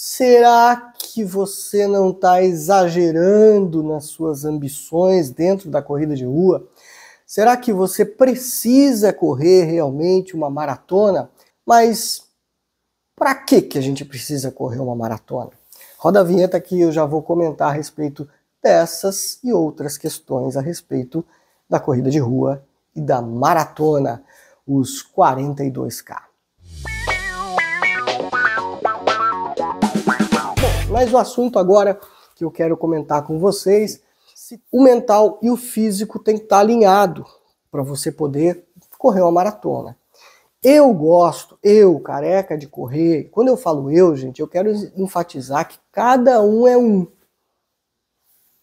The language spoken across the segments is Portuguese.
Será que você não está exagerando nas suas ambições dentro da corrida de rua? Será que você precisa correr realmente uma maratona? Mas para que que a gente precisa correr uma maratona? Roda a vinheta que eu já vou comentar a respeito dessas e outras questões a respeito da corrida de rua e da maratona, os 42K. Mas o assunto agora que eu quero comentar com vocês, o mental e o físico tem que estar alinhado para você poder correr uma maratona. Eu gosto, eu, careca de correr. Quando eu falo eu, gente, eu quero enfatizar que cada um é um.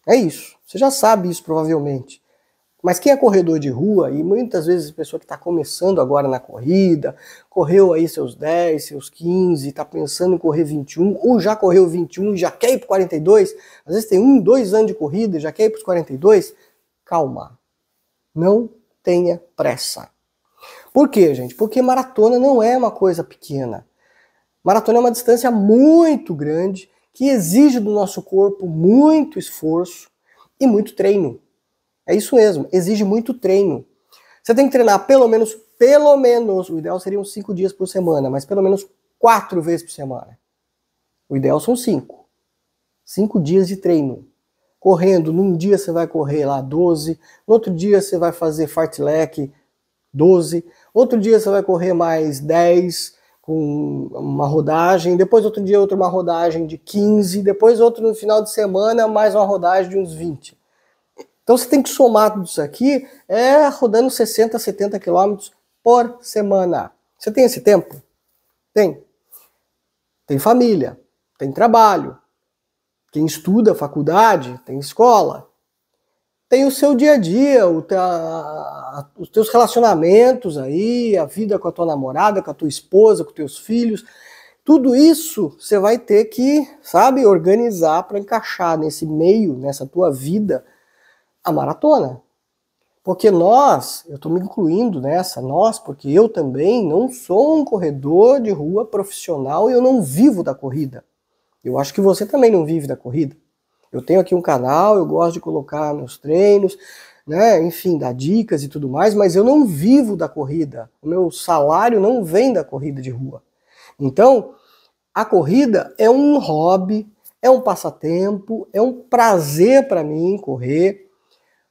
É isso. Você já sabe isso provavelmente. Mas quem é corredor de rua, e muitas vezes a pessoa que está começando agora na corrida, correu aí seus 10, seus 15, está pensando em correr 21, ou já correu 21 e já quer ir para 42, às vezes tem um, dois anos de corrida e já quer ir para os 42, calma. Não tenha pressa. Por quê, gente? Porque maratona não é uma coisa pequena. Maratona é uma distância muito grande que exige do nosso corpo muito esforço e muito treino. É isso mesmo, exige muito treino. Você tem que treinar pelo menos, pelo menos, o ideal seriam cinco dias por semana, mas pelo menos quatro vezes por semana. O ideal são cinco. Cinco dias de treino. Correndo, num dia você vai correr lá 12, no outro dia você vai fazer fartlek 12, outro dia você vai correr mais 10 com uma rodagem, depois outro dia outra uma rodagem de 15, depois outro no final de semana mais uma rodagem de uns 20. Então você tem que somar tudo isso aqui, é rodando 60, 70 quilômetros por semana. Você tem esse tempo? Tem. Tem família, tem trabalho. Quem estuda faculdade, tem escola. Tem o seu dia a dia, o os teus relacionamentos aí, a vida com a tua namorada, com a tua esposa, com teus filhos. Tudo isso você vai ter que, sabe, organizar para encaixar nesse meio, nessa tua vida a maratona. Porque nós, eu estou me incluindo nessa, nós, porque eu também não sou um corredor de rua profissional e eu não vivo da corrida. Eu acho que você também não vive da corrida. Eu tenho aqui um canal, eu gosto de colocar meus treinos, né, enfim, dar dicas e tudo mais, mas eu não vivo da corrida. O meu salário não vem da corrida de rua. Então, a corrida é um hobby, é um passatempo, é um prazer para mim correr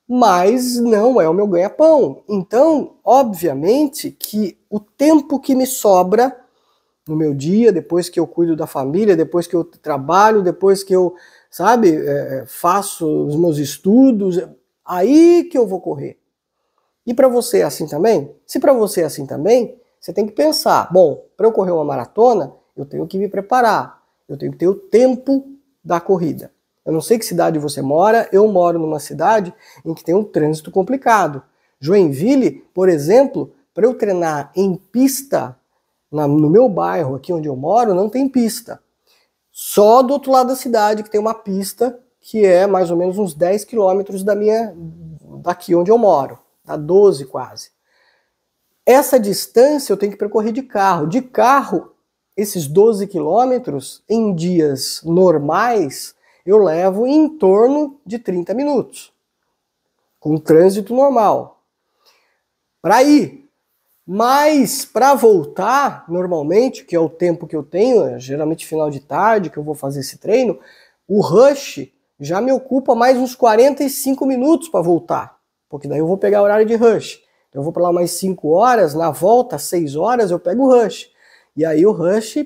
mas não é o meu ganha-pão. Então, obviamente que o tempo que me sobra no meu dia, depois que eu cuido da família, depois que eu trabalho, depois que eu, sabe, é, é faço os meus estudos, aí que eu vou correr. E para você é assim também? Se para você é assim também, você tem que pensar: bom, para eu correr uma maratona, eu tenho que me preparar, eu tenho que ter o tempo da corrida. Eu não sei que cidade você mora, eu moro numa cidade em que tem um trânsito complicado. Joinville, por exemplo, para eu treinar em pista, na, no meu bairro, aqui onde eu moro, não tem pista. Só do outro lado da cidade que tem uma pista que é mais ou menos uns 10 quilômetros da minha, daqui onde eu moro, dá 12 quase. Essa distância eu tenho que percorrer de carro. De carro, esses 12 quilômetros, em dias normais, eu levo em torno de 30 minutos, com trânsito normal. Para ir. Mas para voltar, normalmente, que é o tempo que eu tenho, é geralmente final de tarde que eu vou fazer esse treino, o rush já me ocupa mais uns 45 minutos para voltar, porque daí eu vou pegar horário de rush. Eu vou para lá mais 5 horas, na volta, 6 horas, eu pego o rush. E aí o rush,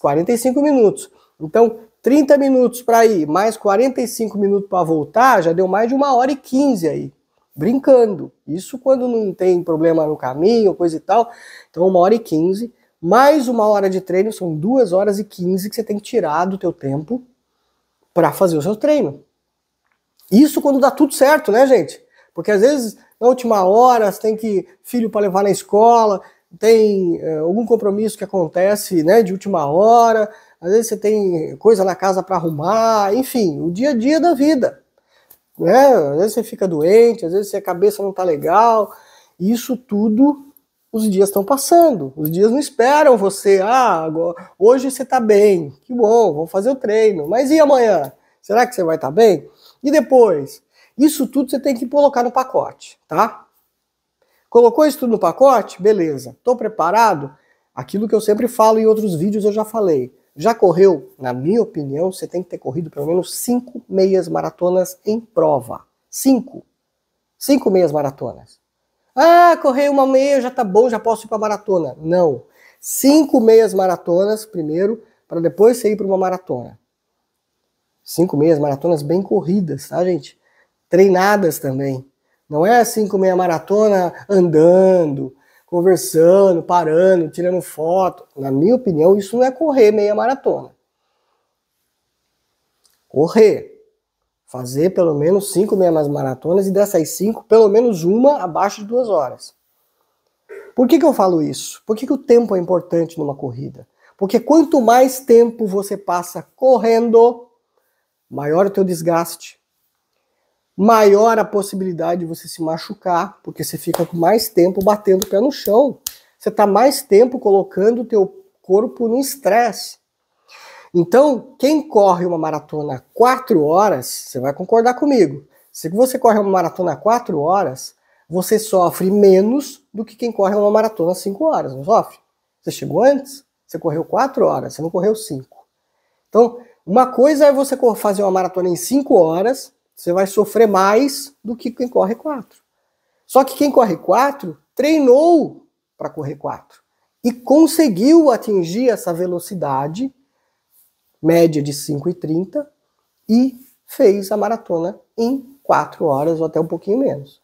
45 minutos. Então, 30 minutos para ir, mais 45 minutos para voltar, já deu mais de uma hora e 15 aí. Brincando. Isso quando não tem problema no caminho, coisa e tal. Então, uma hora e 15. Mais uma hora de treino, são duas horas e 15 que você tem que tirar do teu tempo para fazer o seu treino. Isso quando dá tudo certo, né, gente? Porque às vezes, na última hora, você tem que filho para levar na escola, tem é, algum compromisso que acontece, né, de última hora, às vezes você tem coisa na casa para arrumar, enfim, o dia a dia da vida. Né? Às vezes você fica doente, às vezes a cabeça não está legal. Isso tudo os dias estão passando, os dias não esperam você. Ah, agora, hoje você está bem, que bom, vou fazer o treino. Mas e amanhã? Será que você vai estar tá bem? E depois? Isso tudo você tem que colocar no pacote, tá? Colocou isso tudo no pacote? Beleza. Estou preparado? Aquilo que eu sempre falo em outros vídeos eu já falei. Já correu? Na minha opinião, você tem que ter corrido pelo menos cinco meias maratonas em prova. Cinco. Cinco meias maratonas. Ah, correr uma meia já tá bom, já posso ir para maratona. Não. Cinco meias maratonas primeiro, para depois você ir para uma maratona. Cinco meias maratonas bem corridas, tá, gente? Treinadas também. Não é cinco meia maratona andando, conversando, parando, tirando foto. Na minha opinião, isso não é correr meia maratona. Correr fazer pelo menos cinco meias maratonas e dessas cinco, pelo menos uma abaixo de duas horas. Por que, que eu falo isso? Por que, que o tempo é importante numa corrida? Porque quanto mais tempo você passa correndo, maior o teu desgaste, maior a possibilidade de você se machucar, porque você fica com mais tempo batendo o pé no chão. Você está mais tempo colocando o teu corpo no estresse. Então, quem corre uma maratona 4 horas, você vai concordar comigo. Se você corre uma maratona 4 horas, você sofre menos do que quem corre uma maratona 5 horas, não sofre? Você chegou antes, você correu 4 horas, você não correu 5. Então, uma coisa é você fazer uma maratona em 5 horas, você vai sofrer mais do que quem corre 4. Só que quem corre 4 treinou para correr 4 e conseguiu atingir essa velocidade média de 5,30 e fez a maratona em 4 horas ou até um pouquinho menos.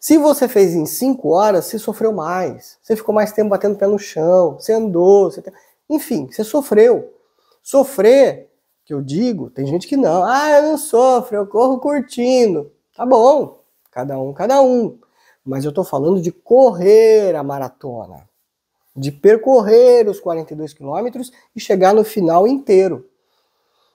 Se você fez em 5 horas, você sofreu mais. Você ficou mais tempo batendo o pé no chão, você andou, você... enfim, você sofreu. Sofrer, que eu digo, tem gente que não. Ah, eu não sofro, eu corro curtindo. Tá bom, cada um, cada um. Mas eu tô falando de correr a maratona de percorrer os 42 quilômetros e chegar no final inteiro.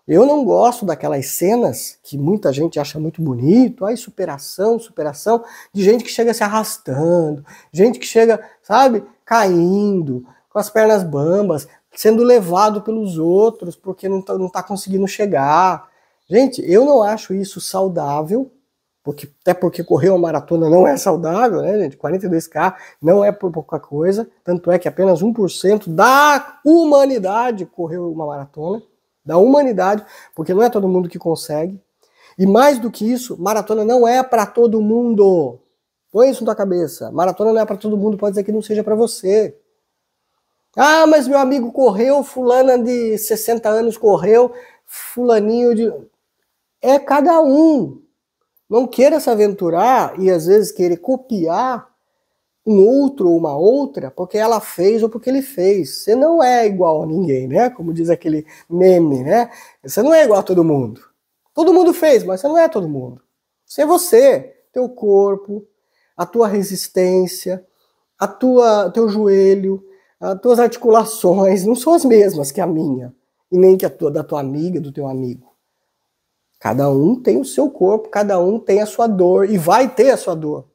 Eu não gosto daquelas cenas que muita gente acha muito bonito, ai, superação, superação, de gente que chega se arrastando, gente que chega, sabe, caindo, com as pernas bambas, sendo levado pelos outros porque não está não tá conseguindo chegar. Gente, eu não acho isso saudável porque, até porque correr uma maratona não é saudável, né, gente? 42K não é por pouca coisa, tanto é que apenas 1% da humanidade correu uma maratona, da humanidade, porque não é todo mundo que consegue. E mais do que isso, maratona não é para todo mundo. Põe isso na tua cabeça. Maratona não é para todo mundo, pode ser que não seja para você. Ah, mas meu amigo correu, fulana de 60 anos correu, fulaninho de. É cada um. Não queira se aventurar e às vezes querer copiar um outro ou uma outra porque ela fez ou porque ele fez. Você não é igual a ninguém, né? Como diz aquele meme, né? Você não é igual a todo mundo. Todo mundo fez, mas você não é todo mundo. Você é você, teu corpo, a tua resistência, a tua teu joelho, as tuas articulações não são as mesmas que a minha e nem que a tua da tua amiga, do teu amigo. Cada um tem o seu corpo, cada um tem a sua dor e vai ter a sua dor.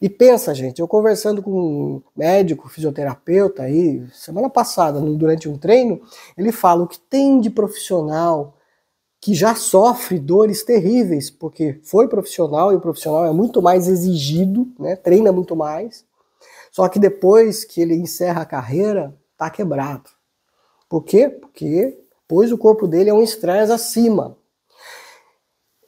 E pensa, gente, eu conversando com um médico, fisioterapeuta aí, semana passada, durante um treino, ele fala o que tem de profissional que já sofre dores terríveis, porque foi profissional e o profissional é muito mais exigido, né? treina muito mais. Só que depois que ele encerra a carreira, tá quebrado. Por quê? Porque pois o corpo dele é um estresse acima.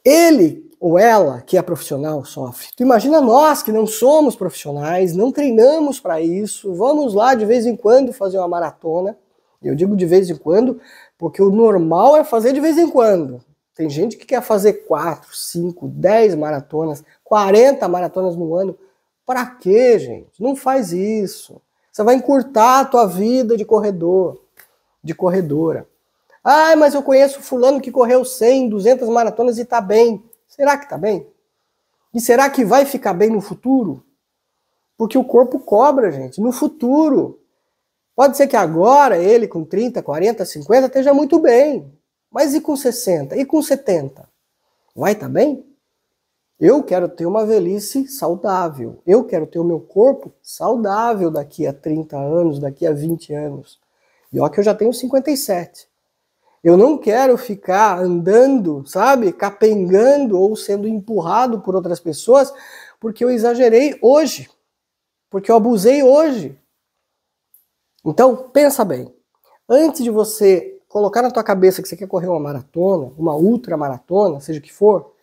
Ele ou ela, que é profissional, sofre. Tu imagina nós que não somos profissionais, não treinamos para isso, vamos lá de vez em quando fazer uma maratona. Eu digo de vez em quando, porque o normal é fazer de vez em quando. Tem gente que quer fazer 4, 5, 10 maratonas, 40 maratonas no ano. Para quê, gente? Não faz isso. Você vai encurtar a tua vida de corredor, de corredora. Ah, mas eu conheço fulano que correu 100, 200 maratonas e está bem. Será que está bem? E será que vai ficar bem no futuro? Porque o corpo cobra, gente, no futuro. Pode ser que agora ele com 30, 40, 50 esteja muito bem. Mas e com 60? E com 70? Vai estar tá bem? Eu quero ter uma velhice saudável. Eu quero ter o meu corpo saudável daqui a 30 anos, daqui a 20 anos. E ó que eu já tenho 57. Eu não quero ficar andando, sabe, capengando ou sendo empurrado por outras pessoas porque eu exagerei hoje, porque eu abusei hoje. Então, pensa bem. Antes de você colocar na tua cabeça que você quer correr uma maratona, uma ultra maratona, seja o que for,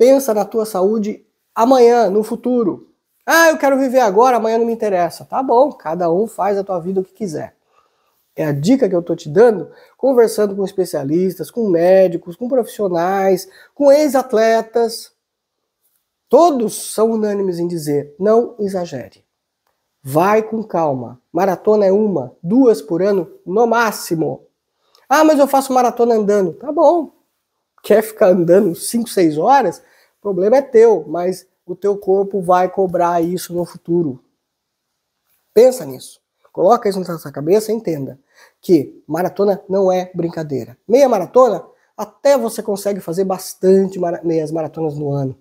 pensa na tua saúde amanhã, no futuro. Ah, eu quero viver agora, amanhã não me interessa. Tá bom, cada um faz a tua vida o que quiser é a dica que eu estou te dando, conversando com especialistas, com médicos, com profissionais, com ex-atletas. Todos são unânimes em dizer: não exagere. Vai com calma. Maratona é uma, duas por ano no máximo. Ah, mas eu faço maratona andando. Tá bom. Quer ficar andando 5, 6 horas? O problema é teu, mas o teu corpo vai cobrar isso no futuro. Pensa nisso. Coloca isso na sua cabeça e entenda que maratona não é brincadeira. Meia maratona, até você consegue fazer bastante meias maratonas no ano.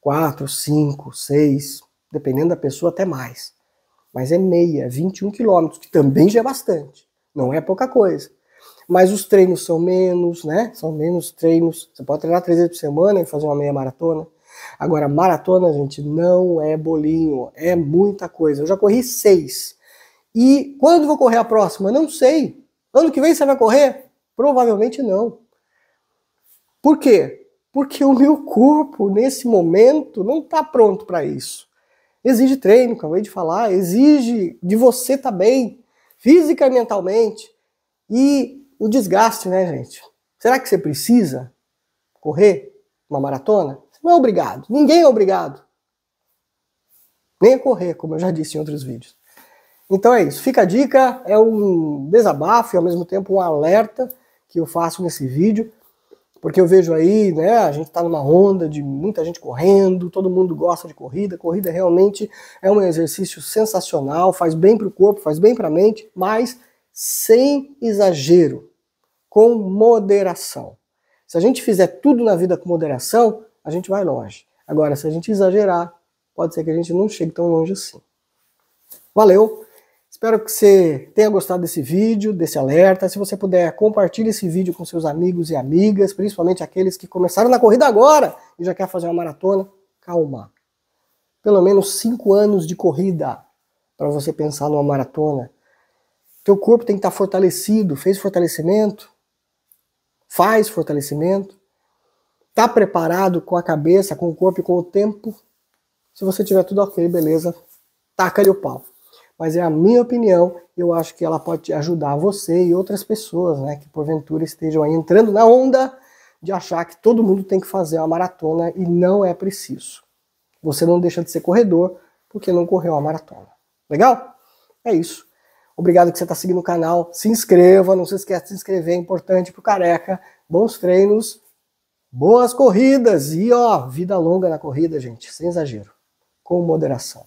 Quatro, cinco, seis, dependendo da pessoa, até mais. Mas é meia, 21 quilômetros, que também já é bastante. Não é pouca coisa. Mas os treinos são menos, né? São menos treinos. Você pode treinar três vezes por semana e fazer uma meia maratona. Agora, maratona, gente, não é bolinho, é muita coisa. Eu já corri seis. E quando vou correr a próxima? Não sei. Ano que vem você vai correr? Provavelmente não. Por quê? Porque o meu corpo, nesse momento, não está pronto para isso. Exige treino, acabei de falar, exige de você estar tá bem, física e mentalmente. E o desgaste, né, gente? Será que você precisa correr uma maratona? Você não é obrigado. Ninguém é obrigado. Nem a correr, como eu já disse em outros vídeos. Então é isso. Fica a dica, é um desabafo e ao mesmo tempo um alerta que eu faço nesse vídeo, porque eu vejo aí, né, a gente está numa onda de muita gente correndo, todo mundo gosta de corrida. Corrida realmente é um exercício sensacional, faz bem para o corpo, faz bem para a mente, mas sem exagero, com moderação. Se a gente fizer tudo na vida com moderação, a gente vai longe. Agora, se a gente exagerar, pode ser que a gente não chegue tão longe assim. Valeu! Espero que você tenha gostado desse vídeo, desse alerta. Se você puder, compartilhe esse vídeo com seus amigos e amigas, principalmente aqueles que começaram na corrida agora e já quer fazer uma maratona. Calma. Pelo menos cinco anos de corrida para você pensar numa maratona. Teu corpo tem que estar fortalecido. Fez fortalecimento? Faz fortalecimento? Está preparado com a cabeça, com o corpo e com o tempo? Se você tiver tudo ok, beleza, taca-lhe o pau mas é a minha opinião. Eu acho que ela pode ajudar você e outras pessoas, né, que porventura estejam aí entrando na onda de achar que todo mundo tem que fazer uma maratona e não é preciso. Você não deixa de ser corredor porque não correu uma maratona. Legal? É isso. Obrigado que você está seguindo o canal. Se inscreva, não se esqueça de se inscrever, é importante para o careca. Bons treinos, boas corridas e ó, vida longa na corrida, gente, sem exagero, com moderação.